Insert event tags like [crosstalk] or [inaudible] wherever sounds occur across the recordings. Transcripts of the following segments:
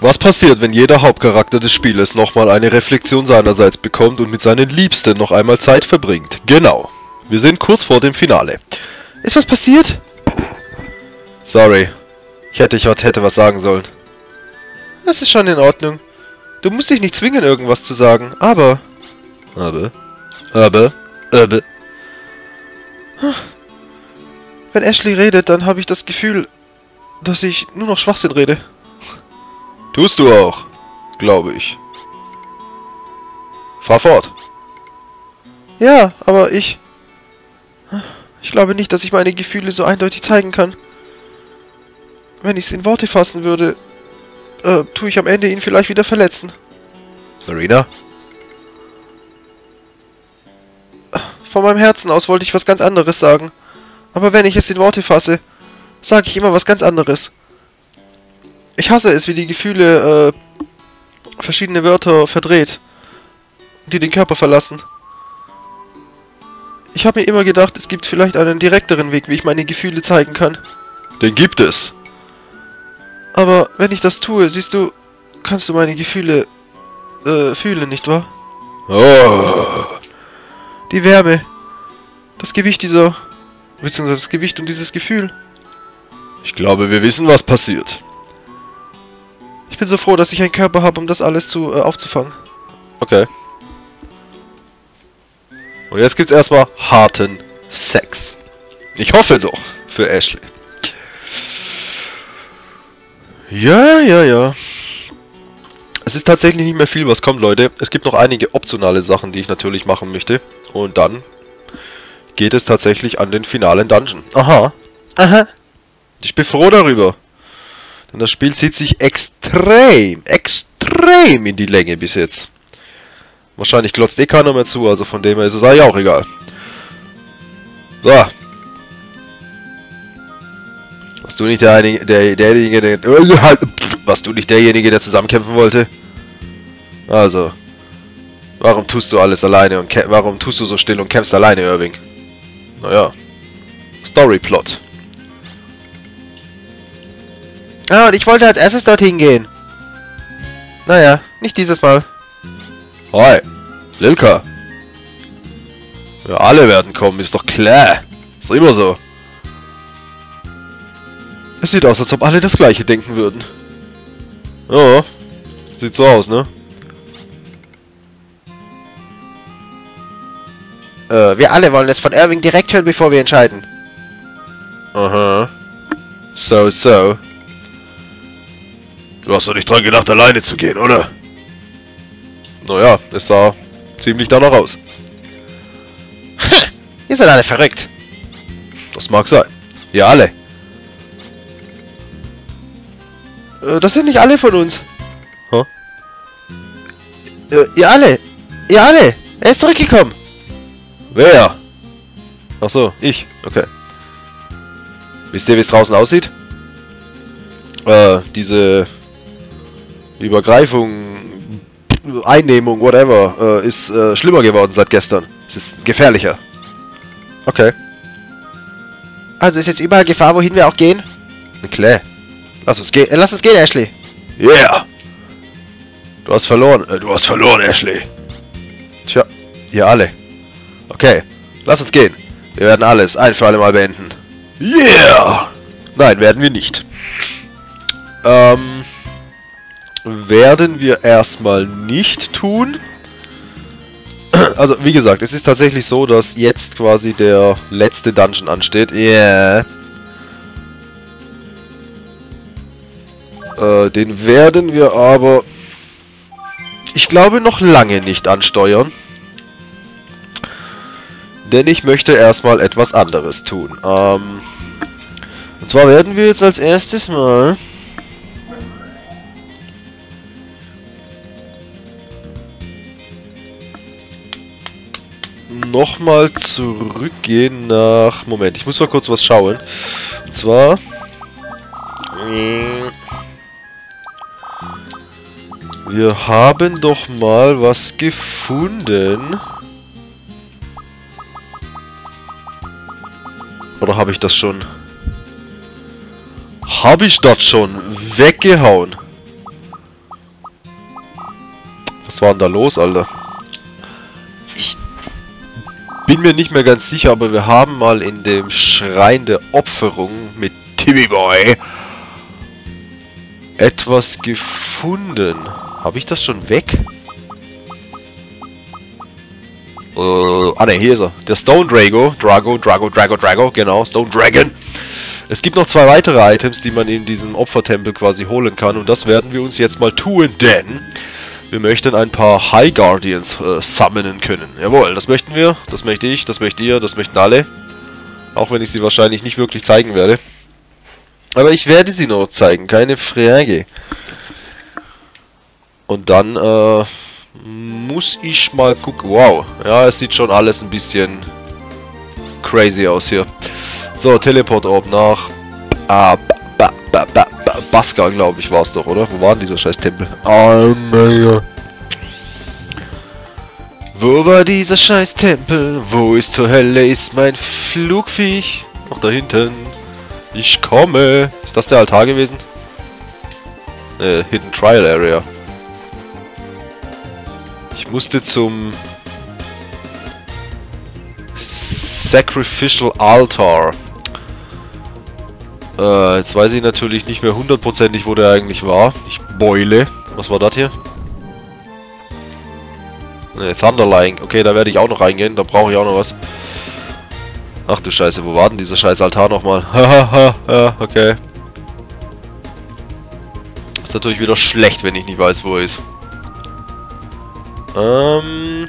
Was passiert, wenn jeder Hauptcharakter des Spieles nochmal eine Reflexion seinerseits bekommt und mit seinen Liebsten noch einmal Zeit verbringt? Genau. Wir sind kurz vor dem Finale. Ist was passiert? Sorry. Ich hätte, ich hätte was sagen sollen. Es ist schon in Ordnung. Du musst dich nicht zwingen, irgendwas zu sagen, aber... Aber... Aber... Aber... Wenn Ashley redet, dann habe ich das Gefühl, dass ich nur noch Schwachsinn rede. Tust du auch, glaube ich. Fahr fort. Ja, aber ich... Ich glaube nicht, dass ich meine Gefühle so eindeutig zeigen kann. Wenn ich es in Worte fassen würde, äh, tue ich am Ende ihn vielleicht wieder verletzen. Marina? Von meinem Herzen aus wollte ich was ganz anderes sagen. Aber wenn ich es in Worte fasse, sage ich immer was ganz anderes. Ich hasse es, wie die Gefühle, äh, verschiedene Wörter verdreht, die den Körper verlassen. Ich habe mir immer gedacht, es gibt vielleicht einen direkteren Weg, wie ich meine Gefühle zeigen kann. Den gibt es. Aber wenn ich das tue, siehst du, kannst du meine Gefühle, äh, fühlen, nicht wahr? Oh. Die Wärme. Das Gewicht dieser... Beziehungsweise das Gewicht und dieses Gefühl. Ich glaube, wir wissen, was passiert. Ich bin so froh, dass ich einen Körper habe, um das alles zu äh, aufzufangen. Okay. Und jetzt gibt's erstmal harten Sex. Ich hoffe doch für Ashley. Ja, ja, ja. Es ist tatsächlich nicht mehr viel, was kommt, Leute. Es gibt noch einige optionale Sachen, die ich natürlich machen möchte. Und dann geht es tatsächlich an den finalen Dungeon. Aha. Aha. Ich bin froh darüber. Denn das Spiel zieht sich extrem, extrem in die Länge bis jetzt. Wahrscheinlich glotzt eh keiner mehr zu, also von dem her ist es eigentlich auch egal. So. Was du nicht der, der, derjenige, der, was du nicht derjenige, der zusammenkämpfen wollte? Also. Warum tust du alles alleine und warum tust du so still und kämpfst alleine, Irving? Naja. Storyplot. Ah, und ich wollte als erstes dorthin gehen. Naja, nicht dieses Mal. Hi, Lilka. Ja, alle werden kommen, ist doch klar. Ist doch immer so. Es sieht aus, als ob alle das gleiche denken würden. Ja, sieht so aus, ne? Äh, wir alle wollen es von Irving direkt hören, bevor wir entscheiden. Aha. So, so. Du hast doch nicht dran gedacht, alleine zu gehen, oder? Naja, es sah ziemlich danach aus. [laughs] Ihr seid alle verrückt. Das mag sein. Ihr alle. Äh, das sind nicht alle von uns. Huh? Äh, ihr alle. Ihr alle. Er ist zurückgekommen. Wer? Ach so, ich. Okay. Wisst ihr, wie es draußen aussieht? Äh, diese Übergreifung, Einnehmung, whatever, äh, ist äh, schlimmer geworden seit gestern. Es ist gefährlicher. Okay. Also ist jetzt überall Gefahr, wohin wir auch gehen? Klar. Lass uns gehen. Äh, lass uns gehen, Ashley. Yeah. Du hast verloren. Äh, du hast verloren, Ashley. Tja, ihr alle. Okay, lass uns gehen. Wir werden alles ein für alle Mal beenden. Yeah! Nein, werden wir nicht. Ähm, werden wir erstmal nicht tun. Also, wie gesagt, es ist tatsächlich so, dass jetzt quasi der letzte Dungeon ansteht. Yeah. Äh, den werden wir aber... Ich glaube noch lange nicht ansteuern. Denn ich möchte erstmal etwas anderes tun. Ähm, und zwar werden wir jetzt als erstes mal... nochmal zurückgehen nach... Moment, ich muss mal kurz was schauen. Und zwar... Wir haben doch mal was gefunden. Oder habe ich das schon? Habe ich das schon weggehauen? Was war denn da los, Alter? Bin mir nicht mehr ganz sicher, aber wir haben mal in dem Schrein der Opferung mit Timmy Boy etwas gefunden. Habe ich das schon weg? Äh, ah ne, hier ist er. Der Stone Drago. Drago, Drago, Drago, Drago. Genau, Stone Dragon. Es gibt noch zwei weitere Items, die man in diesem Opfertempel quasi holen kann. Und das werden wir uns jetzt mal tun, denn wir möchten ein paar High Guardians äh, summonen können. Jawohl, das möchten wir. Das möchte ich, das möchte ihr, das möchten alle. Auch wenn ich sie wahrscheinlich nicht wirklich zeigen werde. Aber ich werde sie noch zeigen, keine Frage. Und dann äh, muss ich mal gucken. Wow, ja, es sieht schon alles ein bisschen crazy aus hier. So, Teleport oben nach ba, Baska, glaube ich, war es doch, oder? Wo war denn dieser scheiß Tempel? Naja. Wo war dieser scheiß Tempel? Wo ist zur Hölle ist mein Flugviech? Noch da hinten. Ich komme. Ist das der Altar gewesen? Äh, Hidden Trial Area. Ich musste zum Sacrificial Altar. Äh, jetzt weiß ich natürlich nicht mehr hundertprozentig, wo der eigentlich war. Ich beule. Was war das hier? Ne, Thunderlying. Okay, da werde ich auch noch reingehen. Da brauche ich auch noch was. Ach du Scheiße, wo war denn dieser scheiß Altar nochmal? Hahaha, [laughs] okay. Ist natürlich wieder schlecht, wenn ich nicht weiß, wo er ist. Ähm...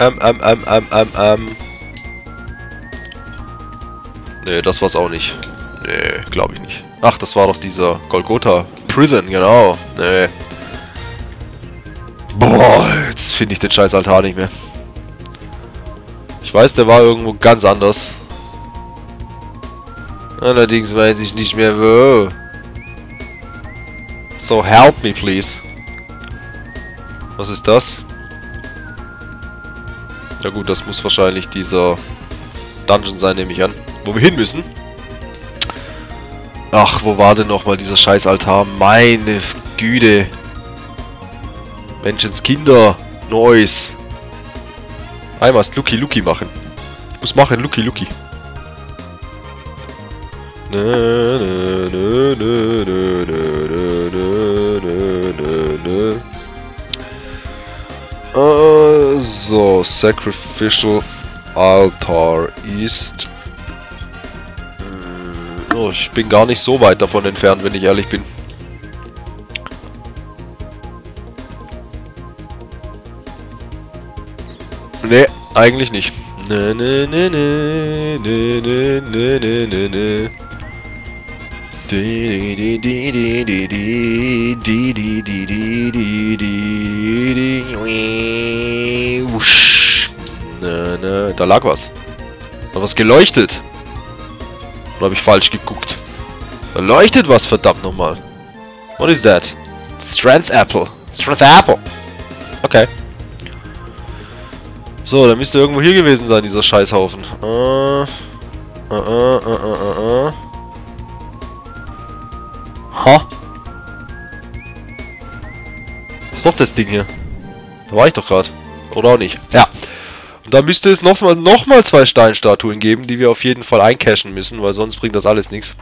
Ähm, ähm, ähm, ähm, ähm, ähm... Nee, das war's auch nicht. Nee, glaube ich nicht. Ach, das war doch dieser Golgotha Prison, genau. Nee. Boah, jetzt finde ich den scheiß Altar nicht mehr. Ich weiß, der war irgendwo ganz anders. Allerdings weiß ich nicht mehr wo. So, help me, please. Was ist das? Ja gut, das muss wahrscheinlich dieser Dungeon sein, nehme ich an. Wo wir hin müssen. Ach, wo war denn nochmal dieser scheiß Altar? Meine Güte. Menschenskinder. Neues. Einmal Lucky Lucky machen. Ich muss machen, Lucky Lucky. So, Sacrificial Altar ist... Oh, ich bin gar nicht so weit davon entfernt, wenn ich ehrlich bin. Nee, eigentlich nicht. Ne, ne, ne, ne, ne, ne, ne, ne, ne, ne. Na, na, da lag was. Da was geleuchtet. Oder habe ich falsch geguckt? Da leuchtet was, verdammt nochmal. What is that? Strength Apple. Strength Apple. Okay. So, der müsste irgendwo hier gewesen sein, dieser Scheißhaufen. Äh, äh, äh, äh, äh, äh. Ha? ist doch das Ding hier. Da war ich doch gerade. Oder auch nicht. Ja. Und da müsste es nochmal noch mal zwei Steinstatuen geben, die wir auf jeden Fall eincachen müssen, weil sonst bringt das alles nichts.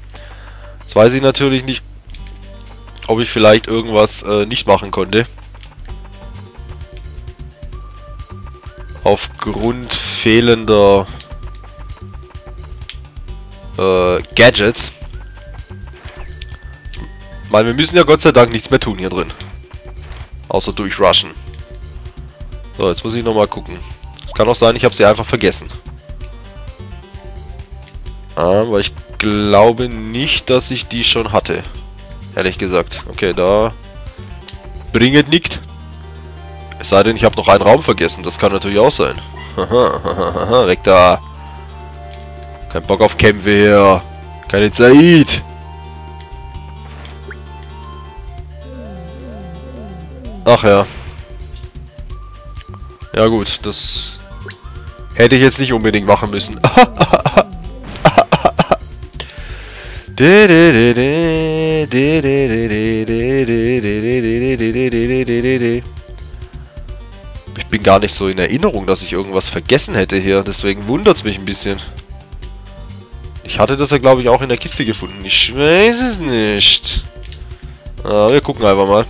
Jetzt weiß ich natürlich nicht, ob ich vielleicht irgendwas äh, nicht machen konnte. aufgrund fehlender äh, Gadgets. Weil wir müssen ja Gott sei Dank nichts mehr tun hier drin. Außer durchrushen. So, jetzt muss ich nochmal gucken. Es kann auch sein, ich habe sie einfach vergessen. Aber ich glaube nicht, dass ich die schon hatte. Ehrlich gesagt. Okay, da bringet nicht. Es sei denn, ich habe noch einen Raum vergessen. Das kann natürlich auch sein. Weg da. Kein Bock auf Kämpfe hier. Keine Zeit. Ach ja. Ja gut, das hätte ich jetzt nicht unbedingt machen müssen. bin gar nicht so in Erinnerung, dass ich irgendwas vergessen hätte hier. Deswegen wundert es mich ein bisschen. Ich hatte das ja, glaube ich, auch in der Kiste gefunden. Ich weiß es nicht. Ah, wir gucken einfach mal.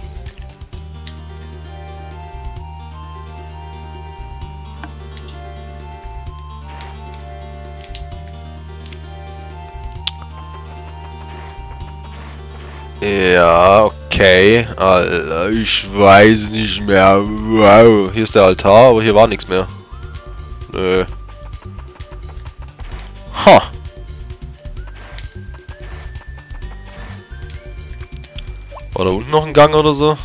Ja, okay. Alter, ich weiß nicht mehr. Wow. Hier ist der Altar, aber hier war nichts mehr. Nö. Ha. War da unten noch ein Gang oder so?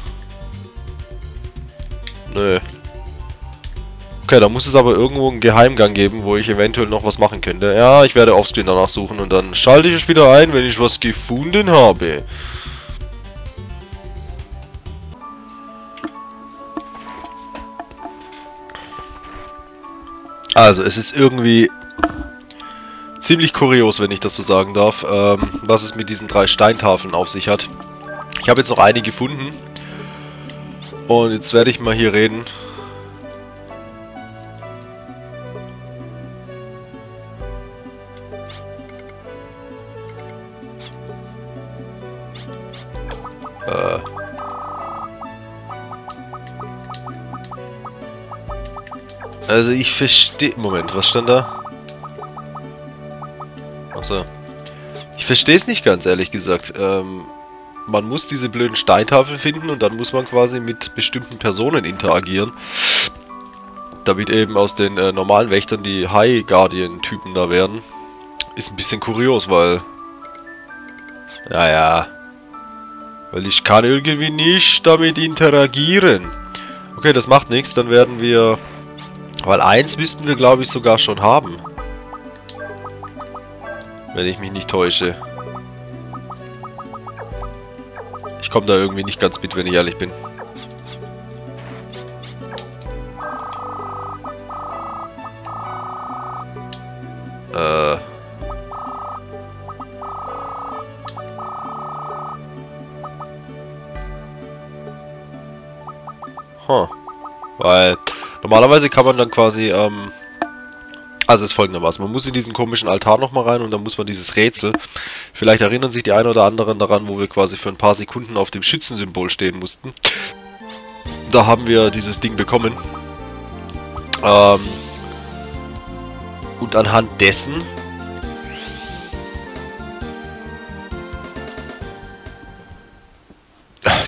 Nö. Okay, da muss es aber irgendwo einen Geheimgang geben, wo ich eventuell noch was machen könnte. Ja, ich werde offscreen danach suchen und dann schalte ich es wieder ein, wenn ich was gefunden habe. Also, es ist irgendwie ziemlich kurios, wenn ich das so sagen darf, ähm, was es mit diesen drei Steintafeln auf sich hat. Ich habe jetzt noch eine gefunden. Und jetzt werde ich mal hier reden. Also ich verstehe... Moment, was stand da? Achso. Ich verstehe es nicht ganz, ehrlich gesagt. Ähm, man muss diese blöden Steintafeln finden und dann muss man quasi mit bestimmten Personen interagieren. Damit eben aus den äh, normalen Wächtern die High Guardian-Typen da werden. Ist ein bisschen kurios, weil... Naja... Weil ich kann irgendwie nicht damit interagieren. Okay, das macht nichts. Dann werden wir weil eins müssten wir, glaube ich, sogar schon haben. Wenn ich mich nicht täusche. Ich komme da irgendwie nicht ganz mit, wenn ich ehrlich bin. Äh... Huh. Weil Normalerweise kann man dann quasi, ähm, also es ist folgendermaßen, man muss in diesen komischen Altar nochmal rein und dann muss man dieses Rätsel, vielleicht erinnern sich die ein oder anderen daran, wo wir quasi für ein paar Sekunden auf dem Schützensymbol stehen mussten. Da haben wir dieses Ding bekommen. Ähm, und anhand dessen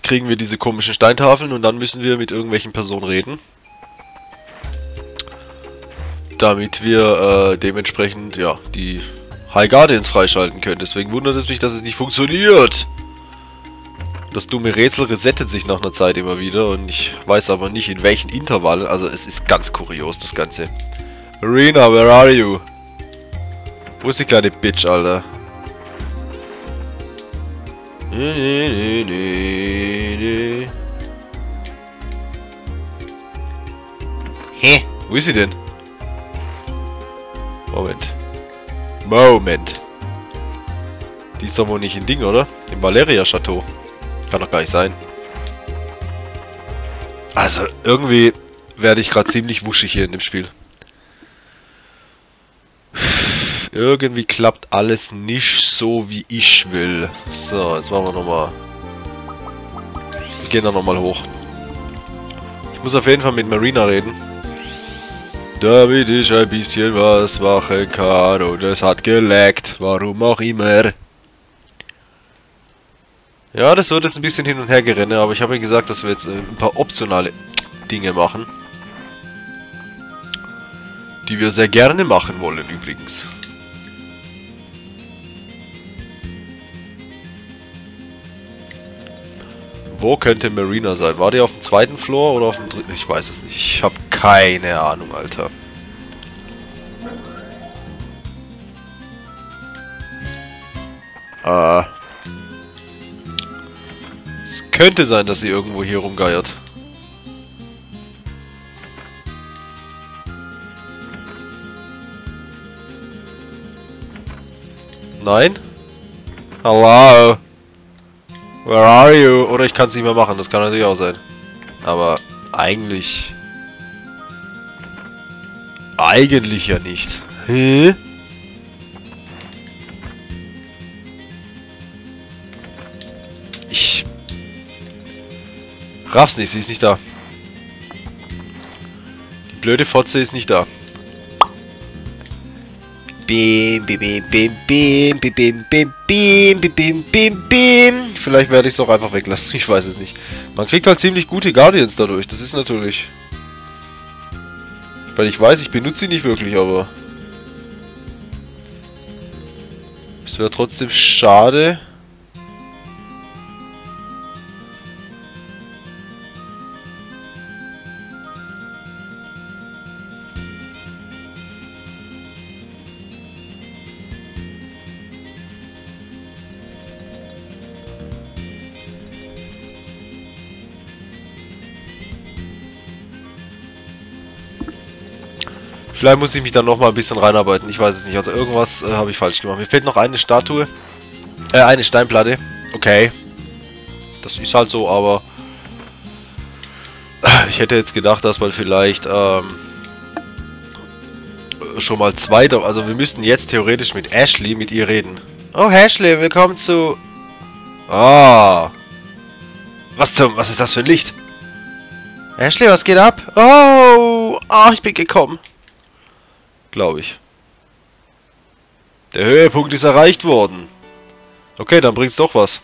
kriegen wir diese komischen Steintafeln und dann müssen wir mit irgendwelchen Personen reden damit wir äh, dementsprechend ja die High Guardians freischalten können. Deswegen wundert es mich, dass es nicht funktioniert. Das dumme Rätsel resettet sich nach einer Zeit immer wieder und ich weiß aber nicht in welchen Intervallen. Also es ist ganz kurios das Ganze. Arena, where are you? Wo ist die kleine Bitch, Alter? Hä? Wo ist sie denn? Moment. Moment. Die ist doch wohl nicht in Ding, oder? Im Valeria-Chateau. Kann doch gar nicht sein. Also, irgendwie werde ich gerade ziemlich wuschig hier in dem Spiel. Irgendwie klappt alles nicht so, wie ich will. So, jetzt machen wir nochmal... Wir gehen da nochmal hoch. Ich muss auf jeden Fall mit Marina reden damit ich ein bisschen was machen kann und es hat geleckt, warum auch immer. Ja, das wird jetzt ein bisschen hin und her gerennen, aber ich habe ja gesagt, dass wir jetzt äh, ein paar optionale Dinge machen. Die wir sehr gerne machen wollen übrigens. Wo könnte Marina sein? War die auf dem zweiten Floor oder auf dem dritten? Ich weiß es nicht. Ich habe keine Ahnung, Alter. Äh. Es könnte sein, dass sie irgendwo hier rumgeiert. Nein? Hello? Where are you? Oder ich kann es nicht mehr machen, das kann natürlich auch sein. Aber eigentlich Eigentlich ja nicht. Hä? Raff's nicht, sie ist nicht da. Die blöde Fotze ist nicht da. Bim, bim, bim, bim, bim, bim, bim, bim, bim, bim, bim, bim. Vielleicht werde ich es auch einfach weglassen, ich weiß es nicht. Man kriegt halt ziemlich gute Guardians dadurch, das ist natürlich... Weil ich weiß, ich benutze sie nicht wirklich, aber... Es wäre trotzdem schade... Vielleicht muss ich mich dann nochmal ein bisschen reinarbeiten. Ich weiß es nicht. Also irgendwas äh, habe ich falsch gemacht. Mir fehlt noch eine Statue. Äh, eine Steinplatte. Okay. Das ist halt so, aber... [laughs] Ich hätte jetzt gedacht, dass man vielleicht... Ähm, schon mal zwei... Also wir müssten jetzt theoretisch mit Ashley, mit ihr reden. Oh, Ashley, willkommen zu... Ah. Was zum... Was ist das für ein Licht? Ashley, was geht ab? Oh, oh ich bin gekommen glaube ich. Der Höhepunkt ist erreicht worden. Okay, dann bringt's doch was.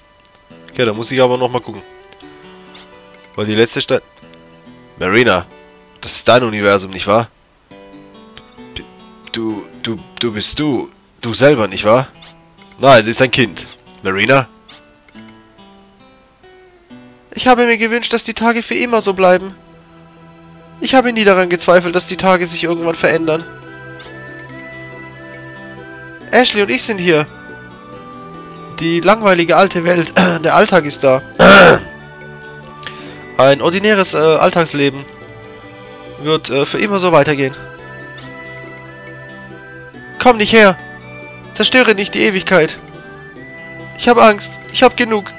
Okay, dann muss ich aber nochmal gucken. Weil die letzte Stadt... Marina, das ist dein Universum, nicht wahr? Du, du, du bist du. Du selber, nicht wahr? Nein, sie ist ein Kind. Marina? Ich habe mir gewünscht, dass die Tage für immer so bleiben. Ich habe nie daran gezweifelt, dass die Tage sich irgendwann verändern. Ashley und ich sind hier. Die langweilige alte Welt. [clears throat] Der Alltag ist da. [clears throat] Ein ordinäres äh, Alltagsleben wird äh, für immer so weitergehen. Komm nicht her. Zerstöre nicht die Ewigkeit. Ich habe Angst. Ich habe genug.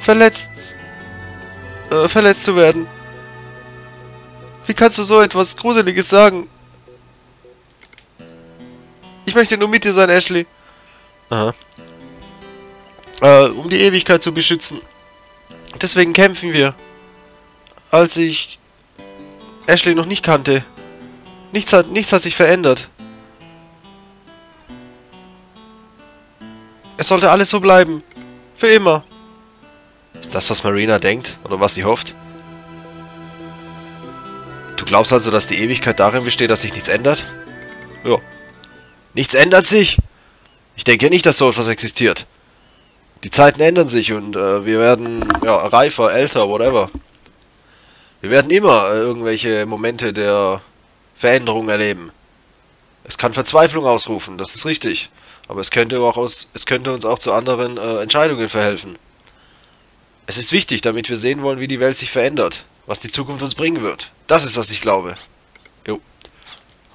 Verletzt. Äh, verletzt zu werden. Wie kannst du so etwas Gruseliges sagen? Ich möchte nur mit dir sein, Ashley. Aha. Äh, um die Ewigkeit zu beschützen. Deswegen kämpfen wir. Als ich Ashley noch nicht kannte. Nichts hat, nichts hat sich verändert. Es sollte alles so bleiben. Für immer. Ist das, was Marina denkt? Oder was sie hofft? Du glaubst also, dass die Ewigkeit darin besteht, dass sich nichts ändert? Ja. Nichts ändert sich. Ich denke nicht, dass so etwas existiert. Die Zeiten ändern sich und äh, wir werden ja, reifer, älter, whatever. Wir werden immer äh, irgendwelche Momente der Veränderung erleben. Es kann Verzweiflung ausrufen, das ist richtig. Aber es könnte, auch aus, es könnte uns auch zu anderen äh, Entscheidungen verhelfen. Es ist wichtig, damit wir sehen wollen, wie die Welt sich verändert. Was die Zukunft uns bringen wird. Das ist, was ich glaube. Jo.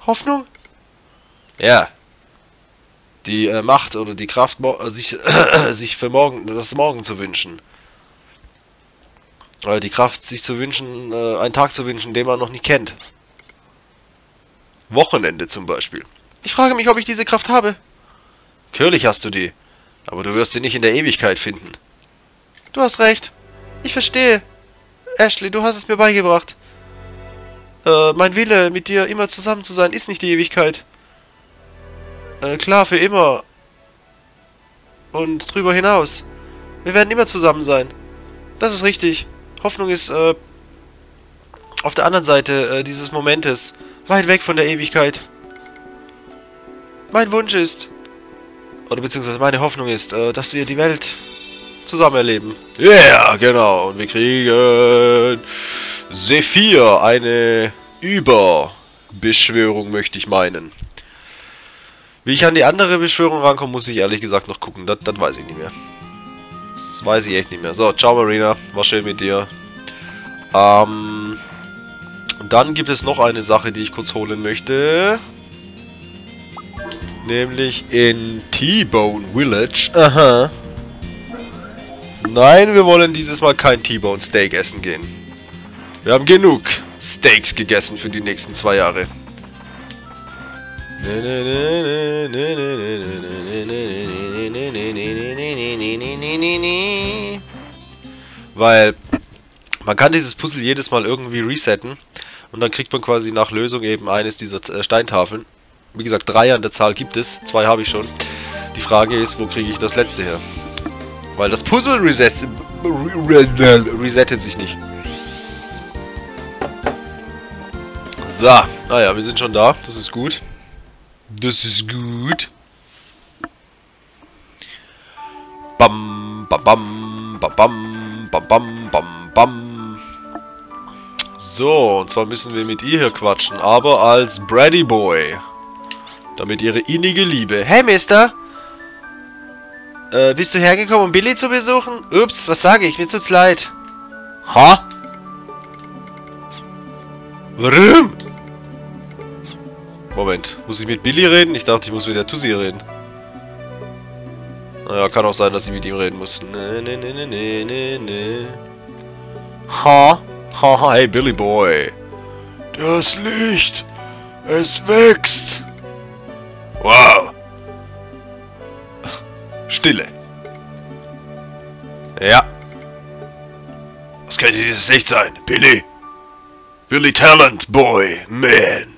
Hoffnung? Ja, die äh, Macht oder die Kraft, äh, sich, [clears throat] sich für morgen, das Morgen zu wünschen. Äh, die Kraft, sich zu wünschen, äh, einen Tag zu wünschen, den man noch nicht kennt. Wochenende zum Beispiel. Ich frage mich, ob ich diese Kraft habe. Natürlich hast du die, aber du wirst sie nicht in der Ewigkeit finden. Du hast recht. Ich verstehe. Ashley, du hast es mir beigebracht. Äh, mein Wille, mit dir immer zusammen zu sein, ist nicht die Ewigkeit. Äh, klar, für immer. Und drüber hinaus. Wir werden immer zusammen sein. Das ist richtig. Hoffnung ist, äh, auf der anderen Seite äh, dieses Momentes. Weit weg von der Ewigkeit. Mein Wunsch ist, oder beziehungsweise meine Hoffnung ist, äh, dass wir die Welt zusammen erleben. Ja, yeah, genau. Und wir kriegen Sephir, eine Überbeschwörung, möchte ich meinen. Wie ich an die andere Beschwörung rankomme, muss ich ehrlich gesagt noch gucken. Das, das weiß ich nicht mehr. Das weiß ich echt nicht mehr. So, ciao Marina. War schön mit dir. Ähm, dann gibt es noch eine Sache, die ich kurz holen möchte. Nämlich in T-Bone Village. Aha. Nein, wir wollen dieses Mal kein T-Bone Steak essen gehen. Wir haben genug Steaks gegessen für die nächsten zwei Jahre. Weil man kann dieses Puzzle jedes Mal irgendwie resetten und dann kriegt man quasi nach Lösung eben eines dieser äh, Steintafeln. Wie gesagt, drei an der Zahl gibt es, zwei habe ich schon. Die Frage ist, wo kriege ich das letzte her? Weil das Puzzle reset, resettet sich nicht. So, naja, ah wir sind schon da. Das ist gut. Das ist gut. Bam, bam, bam, bam, bam, bam, bam, bam. So, und zwar müssen wir mit ihr hier quatschen, aber als Brady Boy. Damit ihre innige Liebe. Hey, Mister! Äh, bist du hergekommen, um Billy zu besuchen? Ups, was sage ich? Mir tut's leid. Ha? Warum? Moment, muss ich mit Billy reden? Ich dachte, ich muss mit der Tussi reden. Naja, kann auch sein, dass ich mit ihm reden muss. Ne, ne, ne, ne, ne, ne, ne. Ha? Ha, ha, hey, Billy Boy. Das Licht, es wächst. Wow. Stille. Ja. Was könnte dieses Licht sein? Billy? Billy Talent Boy, man.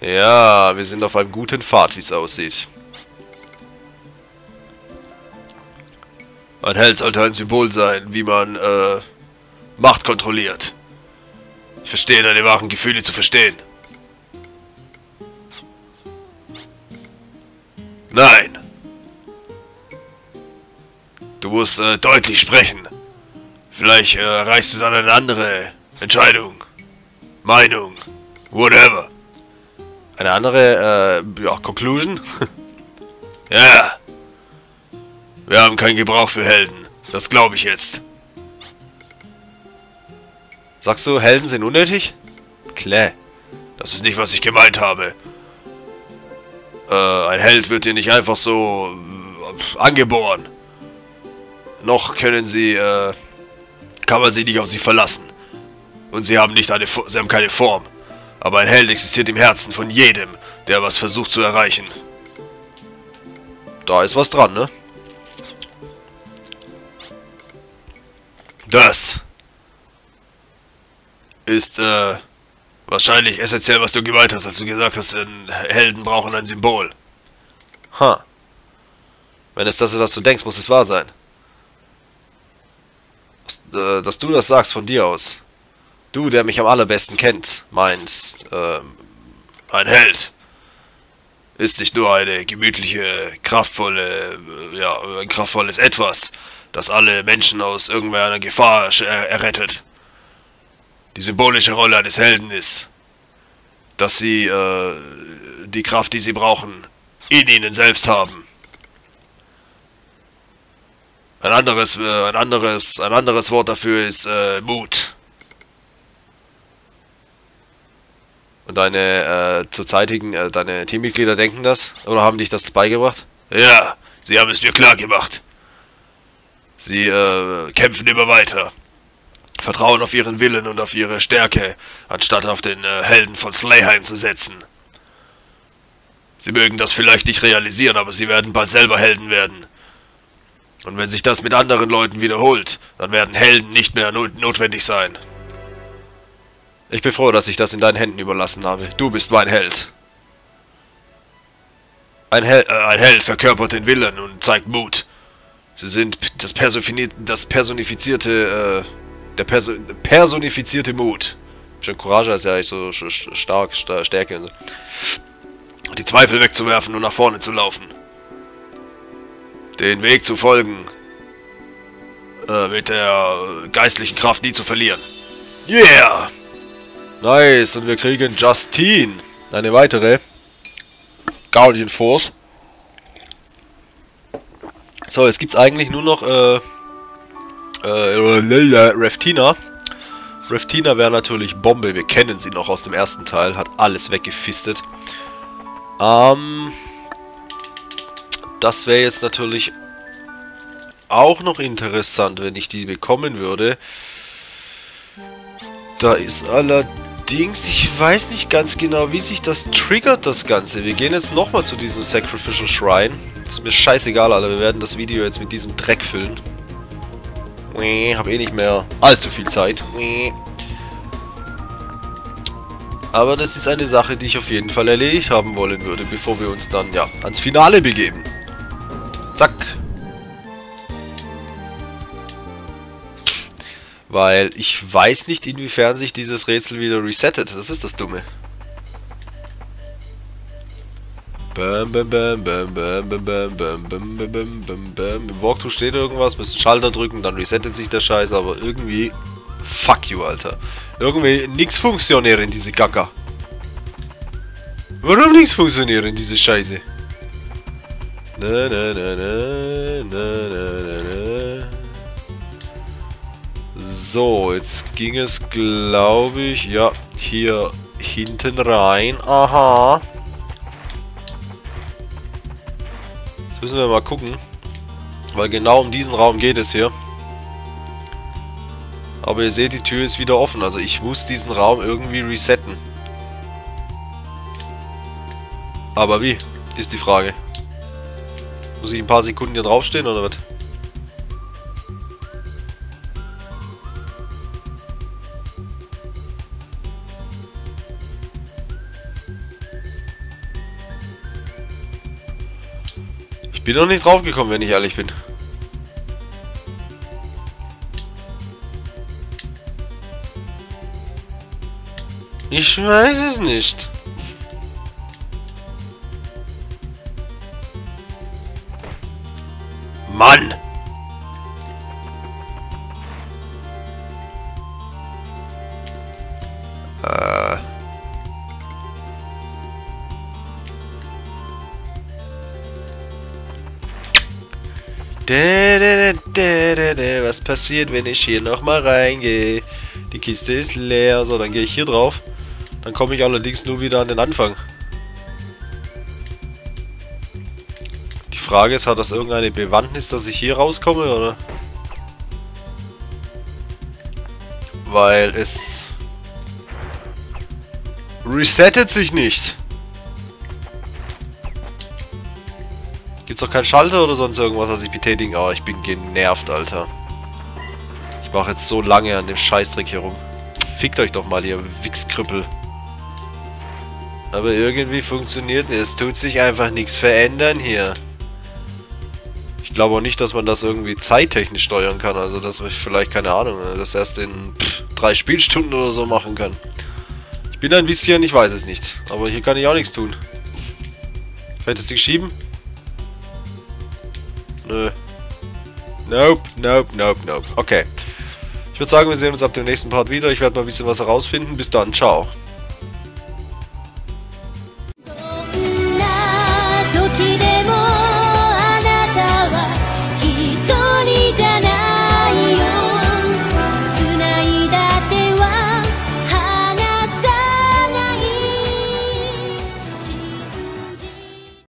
Ja, wir sind auf einem guten Pfad, wie es aussieht. Ein Held sollte ein Symbol sein, wie man, äh, Macht kontrolliert. Ich verstehe deine wahren Gefühle zu verstehen. Nein. Du musst äh, deutlich sprechen. Vielleicht äh, erreichst du dann eine andere Entscheidung. Meinung. Whatever. Eine andere, äh, ja, Conclusion? [laughs] ja. Wir haben keinen Gebrauch für Helden. Das glaube ich jetzt. Sagst du, Helden sind unnötig? Klar. Das ist nicht, was ich gemeint habe. Äh, ein Held wird dir nicht einfach so äh, angeboren. Noch können sie, äh, kann man sie nicht auf sie verlassen. Und sie haben nicht eine, sie haben keine Form. Aber ein Held existiert im Herzen von jedem, der was versucht zu erreichen. Da ist was dran, ne? Das ist, äh, wahrscheinlich essentiell, was du gemeint hast, als du gesagt hast, Helden brauchen ein Symbol. Ha. Wenn es das ist, was du denkst, muss es wahr sein. Dass, äh, dass du das sagst von dir aus. Du, der mich am allerbesten kennt, meinst, ähm, ein Held ist nicht nur eine gemütliche, kraftvolle, äh, ja, ein kraftvolles Etwas, das alle Menschen aus irgendeiner Gefahr errettet. Die symbolische Rolle eines Helden ist, dass sie äh, die Kraft, die sie brauchen, in ihnen selbst haben. Ein anderes, äh, ein anderes, ein anderes Wort dafür ist äh, Mut. Und deine äh, zurzeitigen, äh, deine Teammitglieder denken das? Oder haben dich das beigebracht? Ja, sie haben es mir klar gemacht. Sie äh, kämpfen immer weiter. Vertrauen auf ihren Willen und auf ihre Stärke, anstatt auf den äh, Helden von Slayheim zu setzen. Sie mögen das vielleicht nicht realisieren, aber sie werden bald selber Helden werden. Und wenn sich das mit anderen Leuten wiederholt, dann werden Helden nicht mehr not notwendig sein. Ich bin froh, dass ich das in deinen Händen überlassen habe. Du bist mein Held. Ein, Hel äh, ein Held verkörpert den Willen und zeigt Mut. Sie sind das, das personifizierte, äh, der Perso personifizierte Mut. Schon Courage ist ja eigentlich so stark, sta Stärke. Und so. Die Zweifel wegzuwerfen und nach vorne zu laufen. Den Weg zu folgen. Äh, mit der geistlichen Kraft nie zu verlieren. Yeah! Nice, und wir kriegen Justine. Eine weitere. Guardian Force. So, jetzt gibt es eigentlich nur noch äh, äh, Reftina. Reftina wäre natürlich Bombe. Wir kennen sie noch aus dem ersten Teil. Hat alles weggefistet. Ähm, das wäre jetzt natürlich auch noch interessant, wenn ich die bekommen würde. Da ist allerdings Allerdings, ich weiß nicht ganz genau, wie sich das triggert, das Ganze. Wir gehen jetzt nochmal zu diesem Sacrificial Shrine. ist mir scheißegal, Alter. Wir werden das Video jetzt mit diesem Dreck füllen. Hab eh nicht mehr allzu viel Zeit. Aber das ist eine Sache, die ich auf jeden Fall erledigt haben wollen würde, bevor wir uns dann, ja, ans Finale begeben. Zack. Weil ich weiß nicht, inwiefern sich dieses Rätsel wieder resettet. Das ist das Dumme. Im Walkthrough steht irgendwas, müssen Schalter drücken, dann resettet sich der Scheiß, aber irgendwie... Fuck you, Alter. Irgendwie nix funktionieren, diese Gacker. Warum nichts funktionieren, diese Scheiße? Na, Na, na, na, na, na, So, jetzt ging es, glaube ich, ja, hier hinten rein. Aha. Jetzt müssen wir mal gucken. Weil genau um diesen Raum geht es hier. Aber ihr seht, die Tür ist wieder offen. Also ich muss diesen Raum irgendwie resetten. Aber wie? Ist die Frage. Muss ich ein paar Sekunden hier draufstehen oder was? Bin noch nicht draufgekommen, wenn ich ehrlich bin. Ich weiß es nicht. Mann! Was passiert, wenn ich hier nochmal reingehe? Die Kiste ist leer. So, dann gehe ich hier drauf. Dann komme ich allerdings nur wieder an den Anfang. Die Frage ist, hat das irgendeine Bewandtnis, dass ich hier rauskomme, oder? Weil es... Resettet sich nicht. Gibt's doch keinen Schalter oder sonst irgendwas, was ich betätigen? Oh, ich bin genervt, Alter. Ich mache jetzt so lange an dem Scheißdreck hier rum. Fickt euch doch mal, ihr Wichskrüppel. Aber irgendwie funktioniert nicht. Es tut sich einfach nichts verändern hier. Ich glaube auch nicht, dass man das irgendwie zeittechnisch steuern kann. Also, dass ich vielleicht, keine Ahnung, das erst in pff, drei Spielstunden oder so machen kann. Ich bin ein bisschen, ich weiß es nicht. Aber hier kann ich auch nichts tun. Hättest du geschieben? Nö. Nope, nope, nope, nope. Okay. Ich würde sagen, wir sehen uns ab dem nächsten Part wieder. Ich werde mal ein bisschen was herausfinden. Bis dann, ciao.